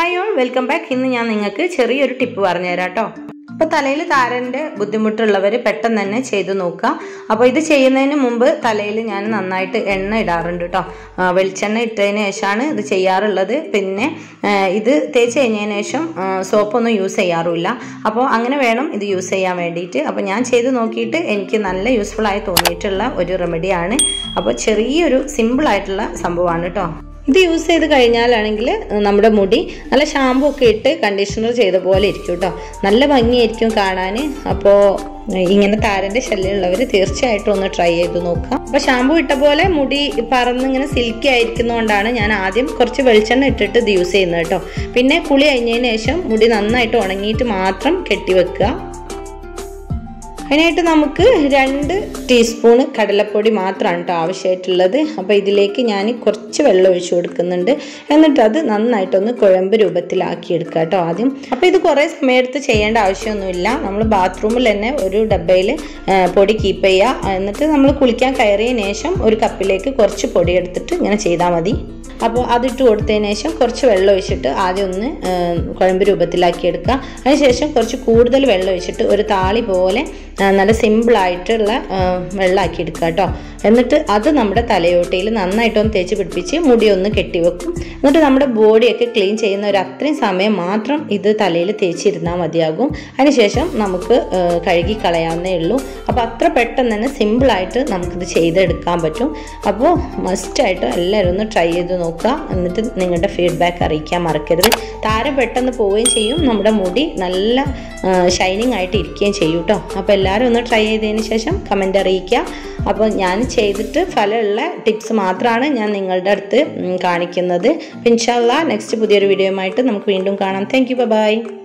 Hi all welcome back ഇന്ന് ഞാൻ നിങ്ങൾക്ക് ചെറിയൊരു ടിപ്പ് പറഞ്ഞുതരാം കേട്ടോ അപ്പോൾ തലയിൽ താരന്റെ ബുദ്ധിമുട്ടുള്ളവർ പെട്ടെന്ന് തന്നെ ചെയ്തു നോക്കുക. അപ്പോൾ ഇത് ചെയ്യുന്നതിന് മുമ്പ് തലയിൽ ഞാൻ നന്നായിട്ട് എണ്ണ ഇടാറുണ്ട് കേട്ടോ വെളിച്ചെണ്ണ ഇട്ടതിന് ശേഷമാണ് ഇത് ചെയ്യാറുള്ളത്. പിന്നെ ഇത് തേച്ച് കഴിഞ്ഞതിന് ശേഷം സോപ്പൊന്നും യൂസ് ചെയ്യാറുമില്ല. അപ്പോൾ അങ്ങനെ വേണം ഇത് യൂസ് ചെയ്യാൻ വേണ്ടിയിട്ട്. അപ്പോൾ ഞാൻ ചെയ്ത് നോക്കിയിട്ട് എനിക്ക് നല്ല യൂസ്ഫുൾ ആയി തോന്നിയിട്ടുള്ള ഒരു റെമഡിയാണ് അപ്പോൾ ചെറിയൊരു സിമ്പിൾ ആയിട്ടുള്ള സംഭവമാണ് കേട്ടോ ഇത് യൂസ് ചെയ്ത് കഴിഞ്ഞാലാണെങ്കിൽ നമ്മുടെ മുടി നല്ല ഷാമ്പു ഒക്കെ ഇട്ട് കണ്ടീഷണർ ചെയ്ത പോലെ ഇരിക്കും കേട്ടോ നല്ല ഭംഗിയായിരിക്കും കാണാൻ. അപ്പോൾ ഇങ്ങനെ താരന്റെ ശല്യമുള്ളവർ തീർച്ചയായിട്ടും ഒന്ന് ട്രൈ ചെയ്ത് നോക്കാം അപ്പോൾ ഷാമ്പു ഇട്ട പോലെ മുടി പറന്ന് ഇങ്ങനെ സിൽക്കി ആയിരിക്കുന്നതുകൊണ്ടാണ് ഞാൻ ആദ്യം കുറച്ച് വെളിച്ചെണ്ണ ഇട്ടിട്ട് ഇത് യൂസ് ചെയ്യുന്നത് കേട്ടോ പിന്നെ കുളി കഴിഞ്ഞതിന് ശേഷം മുടി നന്നായിട്ട് ഉണങ്ങിയിട്ട് മാത്രം കെട്ടിവെക്കുക അതിനായിട്ട് നമുക്ക് രണ്ട് ടീസ്പൂണ് കടലപ്പൊടി മാത്രമാണ് കേട്ടോ ആവശ്യമായിട്ടുള്ളത്. അപ്പോൾ ഇതിലേക്ക് ഞാൻ കുറച്ച് വെള്ളം ഒഴിച്ചു കൊടുക്കുന്നുണ്ട്. എന്നിട്ട് അത് നന്നായിട്ടൊന്ന് കുഴമ്പ് രൂപത്തിലാക്കി എടുക്കുക കേട്ടോ ആദ്യം. അപ്പോൾ ഇത് കുറേ സമയത്ത് ചെയ്യേണ്ട ആവശ്യമൊന്നുമില്ല. നമ്മൾ ബാത്റൂമിൽ തന്നെ ഒരു ഡബ്ബയിൽ പൊടി കീപ്പ് ചെയ്യുക എന്നിട്ട് നമ്മൾ കുളിക്കാൻ കയറിയതിന് ശേഷം ഒരു കപ്പിലേക്ക് കുറച്ച് പൊടി എടുത്തിട്ട് ഇങ്ങനെ ചെയ്താൽ മതി. അപ്പോൾ അതിട്ട് കൊടുത്തതിന് ശേഷം കുറച്ച് വെള്ളം ഒഴിച്ചിട്ട് ആദ്യം ഒന്ന് കുഴമ്പ് രൂപത്തിലാക്കി എടുക്കുക അതിനുശേഷം കുറച്ച് കൂടുതൽ വെള്ളം ഒഴിച്ചിട്ട് ഒരു താളി പോലെ നല്ല സിമ്പിളായിട്ടുള്ള വെള്ളമാക്കി എടുക്കുക കേട്ടോ. എന്നിട്ട് അത് നമ്മുടെ തലയോട്ടിയിൽ നന്നായിട്ടൊന്ന് തേച്ച് പിടിപ്പിച്ച് മുടി ഒന്ന് കെട്ടിവെക്കും. എന്നിട്ട് നമ്മുടെ ബോഡിയൊക്കെ ക്ലീൻ ചെയ്യുന്ന ഒരു അത്രയും സമയം മാത്രം ഇത് തലയിൽ തേച്ചിരുന്നാൽ മതിയാകും. അതിനുശേഷം നമുക്ക് കഴുകി കളയാവുന്നേ ഉള്ളൂ. അപ്പോൾ അത്ര പെട്ടെന്ന് തന്നെ സിമ്പിളായിട്ട് നമുക്കിത് ചെയ്തെടുക്കാൻ പറ്റും. അപ്പോൾ മസ്റ്റായിട്ട് എല്ലാവരും ഒന്ന് ട്രൈ ചെയ്ത് നോക്കുക. എന്നിട്ട് നിങ്ങളുടെ ഫീഡ്ബാക്ക് അറിയിക്കാൻ മറക്കരുത്. താരം പെട്ടെന്ന് പോവുകയും ചെയ്യും. നമ്മുടെ മുടി നല്ല ഷൈനിങ് ആയിട്ട് ഇരിക്കുകയും ചെയ്യും കേട്ടോ. അപ്പോൾ എല്ലാവരും ഒന്ന് ട്രൈ ചെയ്തതിന് ശേഷം കമന്റ് അറിയിക്കുക. അപ്പോൾ ഞാൻ ചെയ്തിട്ട് ഫലമുള്ള ടിപ്സ് മാത്രമാണ് ഞാൻ നിങ്ങളുടെ അടുത്ത് കാണിക്കുന്നത്. ഇൻഷാല്ല നെക്സ്റ്റ് പുതിയൊരു വീഡിയോയുമായിട്ട് നമുക്ക് വീണ്ടും കാണാം. Thank you by